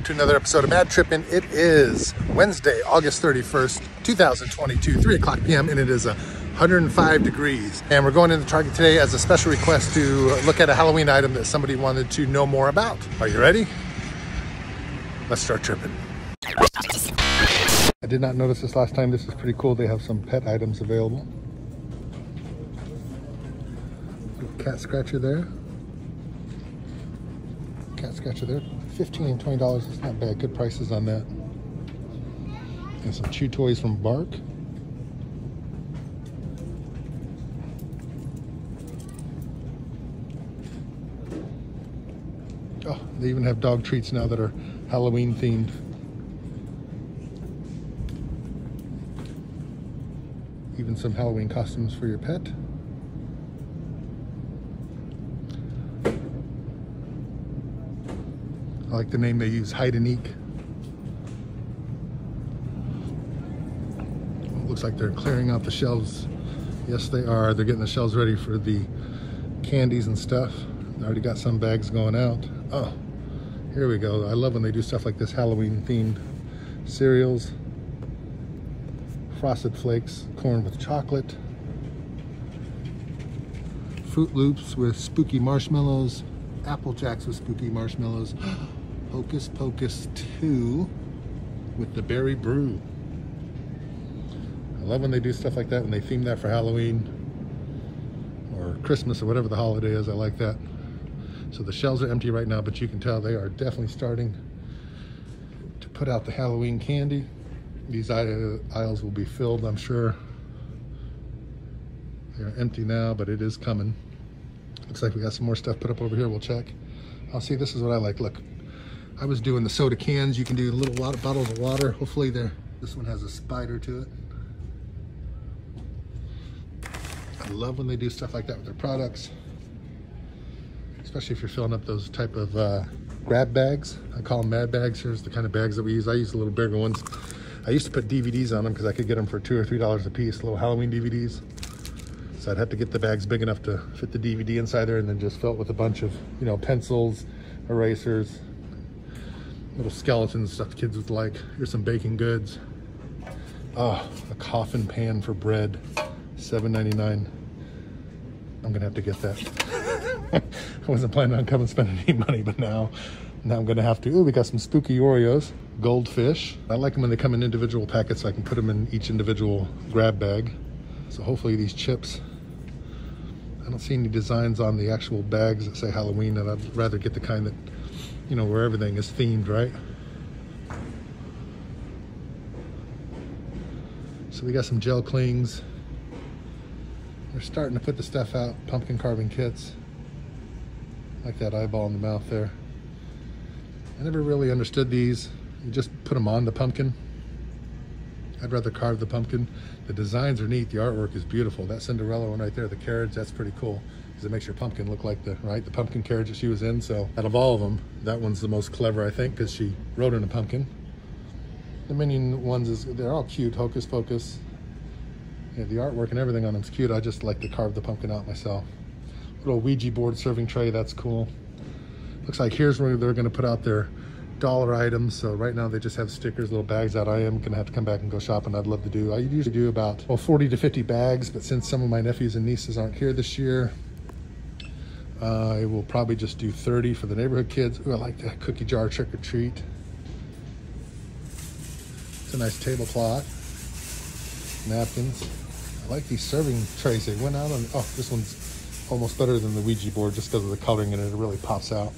back to another episode of Mad Trippin'. It is Wednesday, August 31st, 2022, 3 o'clock p.m., and it is 105 degrees. And we're going into Target today as a special request to look at a Halloween item that somebody wanted to know more about. Are you ready? Let's start tripping. I did not notice this last time. This is pretty cool. They have some pet items available. Cat scratcher there. Cat scratcher there. 15 and $20 is not bad. Good prices on that. And some chew toys from Bark. Oh, they even have dog treats now that are Halloween themed. Even some Halloween costumes for your pet. I like the name they use, and Eek. Looks like they're clearing out the shelves. Yes, they are. They're getting the shelves ready for the candies and stuff. They already got some bags going out. Oh, here we go. I love when they do stuff like this Halloween themed cereals. Frosted Flakes, corn with chocolate. Froot Loops with spooky marshmallows. Apple Jacks with spooky marshmallows. Hocus Pocus 2 with the berry brew. I love when they do stuff like that, when they theme that for Halloween or Christmas or whatever the holiday is. I like that. So the shelves are empty right now, but you can tell they are definitely starting to put out the Halloween candy. These uh, aisles will be filled, I'm sure. They're empty now, but it is coming. Looks like we got some more stuff put up over here. We'll check. I'll see, this is what I like. Look, I was doing the soda cans. You can do little bottles of water. Hopefully there, this one has a spider to it. I love when they do stuff like that with their products. Especially if you're filling up those type of uh, grab bags. I call them mad bags. Here's the kind of bags that we use. I use the little bigger ones. I used to put DVDs on them because I could get them for two or three dollars a piece, little Halloween DVDs. So I'd have to get the bags big enough to fit the DVD inside there and then just fill it with a bunch of, you know, pencils, erasers, little skeletons stuff kids would like. Here's some baking goods. Oh, a coffin pan for bread, $7.99. I'm gonna have to get that. I wasn't planning on coming spending any money, but now, now I'm gonna have to. Oh, we got some spooky Oreos, goldfish. I like them when they come in individual packets so I can put them in each individual grab bag. So hopefully these chips, I don't see any designs on the actual bags that say Halloween and I'd rather get the kind that you know, where everything is themed, right? So we got some gel clings. They're starting to put the stuff out, pumpkin carving kits. Like that eyeball in the mouth there. I never really understood these. You just put them on the pumpkin. I'd rather carve the pumpkin. The designs are neat. The artwork is beautiful. That Cinderella one right there, the carriage, that's pretty cool because it makes your pumpkin look like the right the pumpkin carriage that she was in. So out of all of them, that one's the most clever, I think, because she rode in a pumpkin. The Minion ones is they're all cute, hocus pocus. Yeah, the artwork and everything on them's cute. I just like to carve the pumpkin out myself. Little Ouija board serving tray, that's cool. Looks like here's where they're gonna put out their dollar items. So right now they just have stickers, little bags out. I am gonna have to come back and go shopping. I'd love to do. I usually do about well 40 to 50 bags, but since some of my nephews and nieces aren't here this year, I will probably just do 30 for the neighborhood kids. Ooh, I like that cookie jar trick or treat. It's a nice tablecloth. Napkins. I like these serving trays. They went out on, oh, this one's almost better than the Ouija board just because of the coloring in it. It really pops out.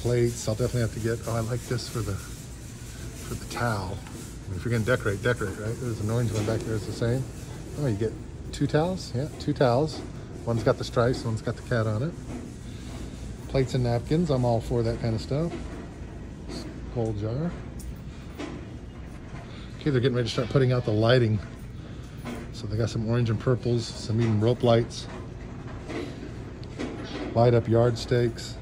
Plates, I'll definitely have to get, oh, I like this for the, for the towel. If you're gonna decorate, decorate, right? There's an orange one back there, it's the same. Oh, you get two towels? Yeah, two towels. One's got the stripes, one's got the cat on it. Plates and napkins, I'm all for that kind of stuff. Gold jar. Okay, they're getting ready to start putting out the lighting. So they got some orange and purples, some even rope lights. Light up yard stakes.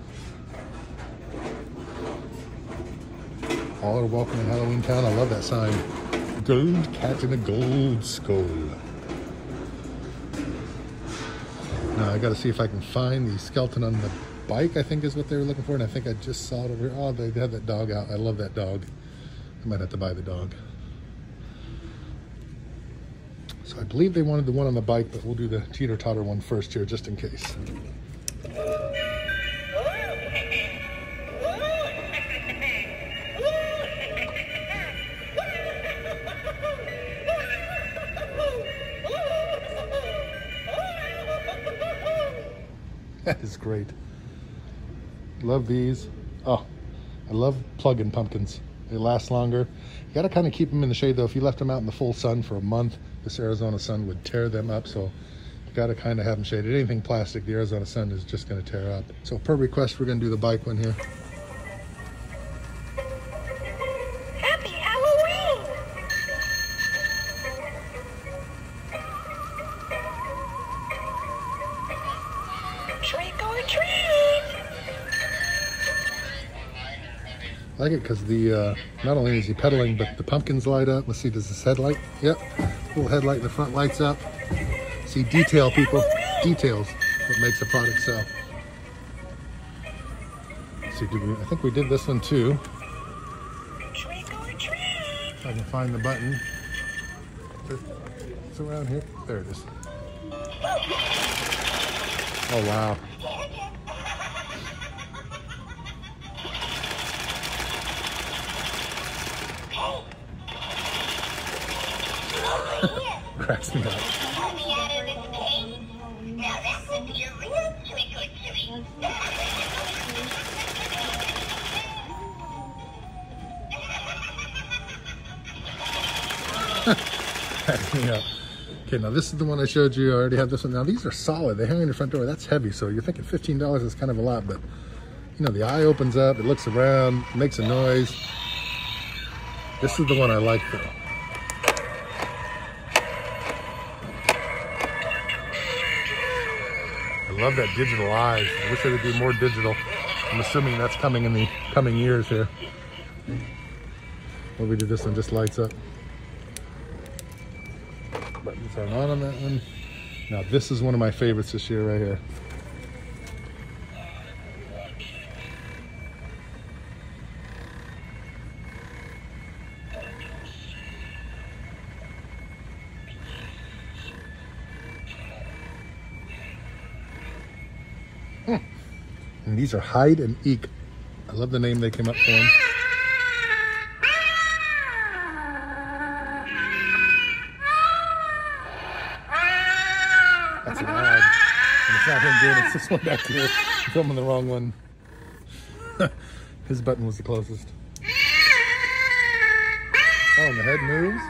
All are welcome in Halloween Town. I love that sign. Gold cat in a gold skull. Now I gotta see if I can find the skeleton on the bike, I think is what they were looking for. And I think I just saw it over here. Oh, they had that dog out. I love that dog. I might have to buy the dog. So I believe they wanted the one on the bike, but we'll do the teeter-totter one first here, just in case. That is great. Love these. Oh, I love plug-in pumpkins. They last longer. You got to kind of keep them in the shade though. If you left them out in the full sun for a month, this Arizona sun would tear them up. So you got to kind of have them shaded. Anything plastic, the Arizona sun is just going to tear up. So per request, we're going to do the bike one here. I like it because the uh, not only is he pedaling, but the pumpkins light up. Let's see, does this headlight? Yep, little headlight in the front lights up. See, detail, people. Details what makes a product sell. Let's see, we, I think we did this one too. If I can find the button. It's around here. There it is. Oh wow. Cracks me up. Let me out of this cave. Now that would be a real Cracks me up. Okay, now this is the one I showed you. I already have this one. Now these are solid. They hang on your front door. That's heavy. So you're thinking $15 is kind of a lot, but you know, the eye opens up, it looks around, makes a noise. This is the one I like though. Love that digital eyes. I wish they would do more digital. I'm assuming that's coming in the coming years here. What we do this one just lights up. Buttons are on that one. Now this is one of my favorites this year right here. These are Hide and Eek. I love the name they came up for them. That's odd. And it's not him doing it, it's this one back here. I'm filming the wrong one. His button was the closest. Oh, and the head moves.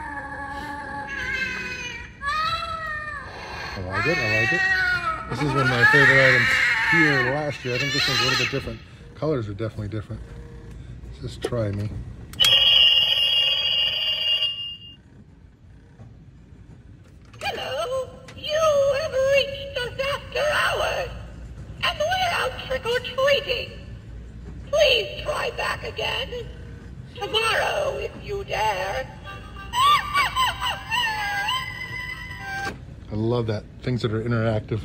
I like it, I like it. This is one of my favorite items here last year. I think this one's a little bit different. Colors are definitely different. Just try me. Hello, you have reached us after hours, and we're out trick or treating. Please try back again tomorrow if you dare. I love that. Things that are interactive.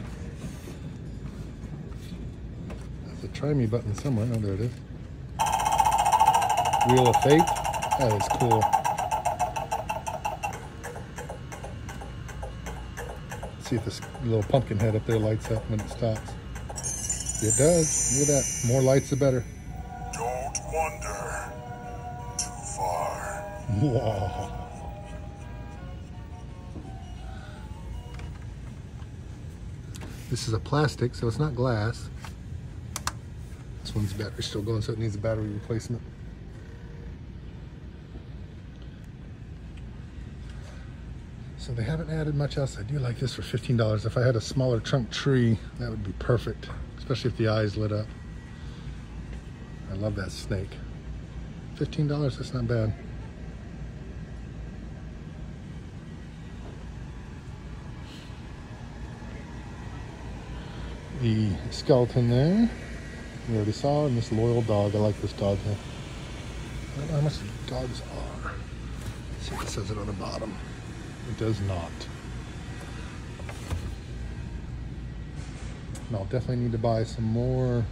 There's a try me button somewhere. Oh, there it is. Wheel of Fate. That is cool. see if this little pumpkin head up there lights up when it stops. It does. Look at that. More lights, the better. Don't wander too far. Whoa. This is a plastic, so it's not glass. This one's battery still going, so it needs a battery replacement. So they haven't added much else. I do like this for $15. If I had a smaller trunk tree, that would be perfect, especially if the eyes lit up. I love that snake. $15, that's not bad. the skeleton there. We already saw, and this loyal dog. I like this dog here. I don't know how much dogs are. Let's see if it says it on the bottom. It does not. And I'll definitely need to buy some more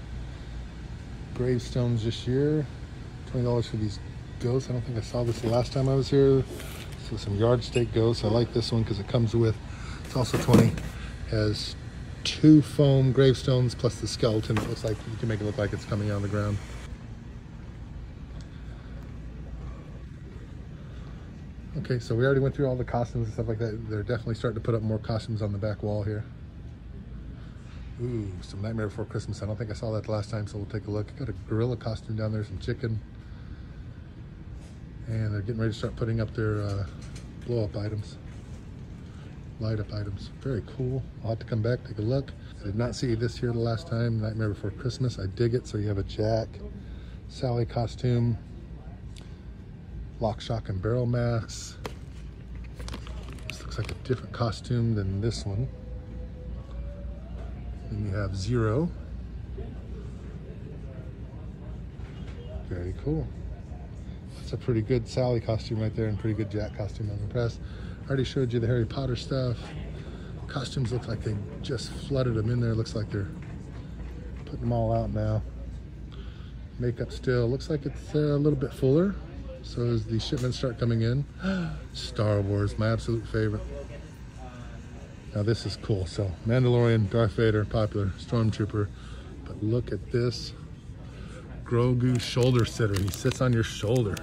gravestones this year. $20 for these ghosts. I don't think I saw this the last time I was here. So some yard stake ghosts. I like this one because it comes with, it's also 20, has two foam gravestones plus the skeleton. It looks like, you can make it look like it's coming out of the ground. Okay, so we already went through all the costumes and stuff like that. They're definitely starting to put up more costumes on the back wall here. Ooh, some Nightmare Before Christmas. I don't think I saw that last time, so we'll take a look. Got a gorilla costume down there, some chicken. And they're getting ready to start putting up their uh, blow-up items. Light up items. Very cool. I'll have to come back, take a look. I did not see this here the last time, Nightmare Before Christmas. I dig it. So you have a Jack, Sally costume, lock, shock, and barrel masks. This looks like a different costume than this one. Then you have Zero. Very cool. That's a pretty good Sally costume right there and pretty good Jack costume. I'm impressed. Already showed you the Harry Potter stuff. Costumes look like they just flooded them in there. Looks like they're putting them all out now. Makeup still looks like it's uh, a little bit fuller. So as the shipments start coming in, Star Wars, my absolute favorite. Now this is cool. So Mandalorian, Darth Vader, popular, Stormtrooper. But look at this Grogu shoulder sitter. He sits on your shoulder.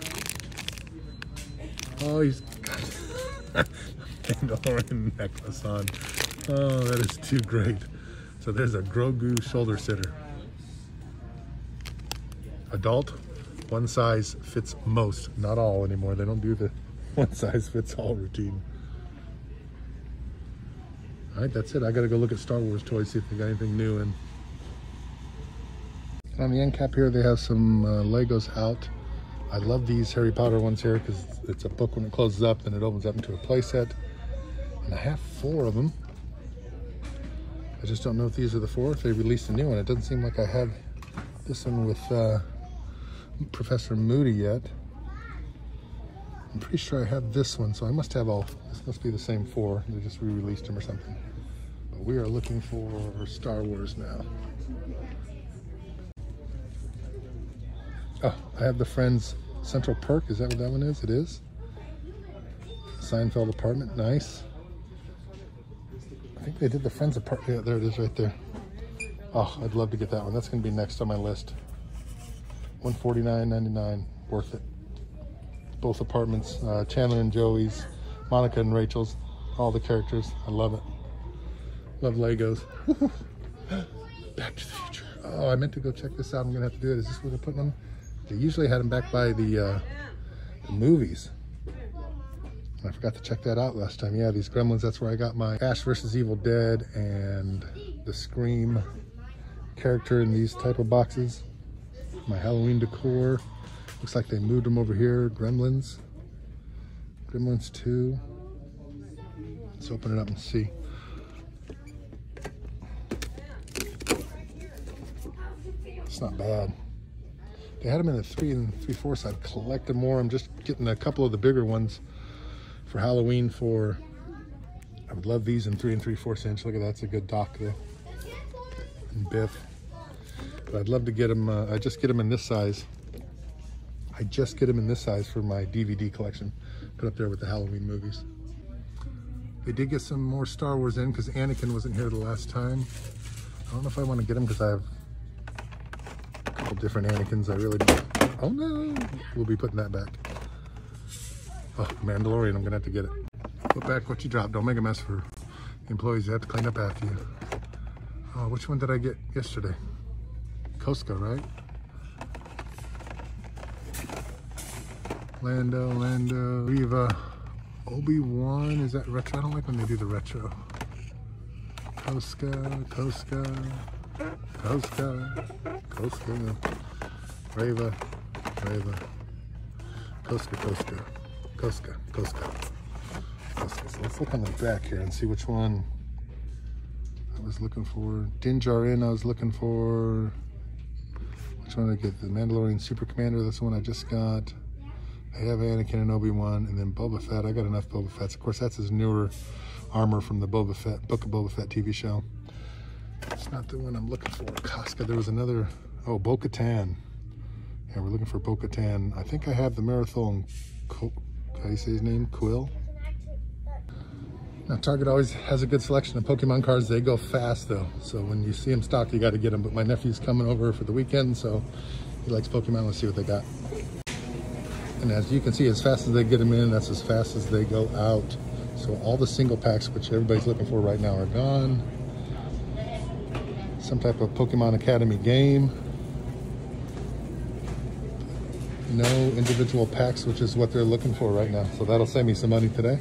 Oh, he's Mandalorian necklace on. Oh, that is too great. So there's a Grogu shoulder sitter. Adult, one size fits most, not all anymore. They don't do the one size fits all routine. All right, that's it. I gotta go look at Star Wars toys, see if they got anything new And On the end cap here, they have some uh, Legos out. I love these Harry Potter ones here because it's a book when it closes up, and it opens up into a playset. And I have four of them. I just don't know if these are the four, if they released a new one. It doesn't seem like I have this one with uh, Professor Moody yet. I'm pretty sure I have this one, so I must have all, this must be the same four. They just re-released them or something. But we are looking for Star Wars now. Oh, I have the Friends Central Perk. Is that what that one is? It is. Seinfeld apartment. Nice. I think they did the Friends apartment. Yeah, there it is right there. Oh, I'd love to get that one. That's going to be next on my list. 149.99. Worth it. Both apartments. Uh, Chandler and Joey's. Monica and Rachel's. All the characters. I love it. Love Legos. Back to the Future. Oh, I meant to go check this out. I'm going to have to do it. Is this where they're putting them? They usually had them back by the, uh, the movies. I forgot to check that out last time. Yeah, these Gremlins, that's where I got my Ash versus Evil Dead and the Scream character in these type of boxes. My Halloween decor. Looks like they moved them over here. Gremlins. Gremlins 2. Let's open it up and see. It's not bad. They had them in the three and three fourths. I'd collected more. I'm just getting a couple of the bigger ones for Halloween for, I would love these in three and three fourths inch. Look at that, that's a good Doc there. And Biff. But I'd love to get them, uh, I just get them in this size. I just get them in this size for my DVD collection. Put up there with the Halloween movies. They did get some more Star Wars in because Anakin wasn't here the last time. I don't know if I want to get them because I have different Anakins. I really don't. Oh no, we'll be putting that back. Oh, Mandalorian, I'm gonna have to get it. Put back what you dropped. Don't make a mess for employees. You have to clean up after you. Oh, which one did I get yesterday? Koska, right? Lando, Lando, Reva, Obi-Wan. Is that retro? I don't like when they do the retro. Koska, Koska, Koska, Koska, Reva, Reva, Koska. Koska, Koska. Koska. So let's look on the back here and see which one I was looking for. Din Djarin I was looking for. Which one did I get? The Mandalorian Super Commander, that's the one I just got. I have Anakin and Obi-Wan, and then Boba Fett. I got enough Boba Fett's. Of course, that's his newer armor from the Boba Fett, Book of Boba Fett TV show. It's not the one I'm looking for. Koska. There was another Oh, Bo-Katan. Yeah, we're looking for Bo-Katan. I think I have the Marathon, Co how do you say his name? Quill? Now, Target always has a good selection of Pokemon cards. They go fast, though. So when you see them stocked, you got to get them. But my nephew's coming over for the weekend, so he likes Pokemon. Let's see what they got. And as you can see, as fast as they get them in, that's as fast as they go out. So all the single packs, which everybody's looking for right now, are gone. Some type of Pokemon Academy game. No individual packs, which is what they're looking for right now. So that'll save me some money today.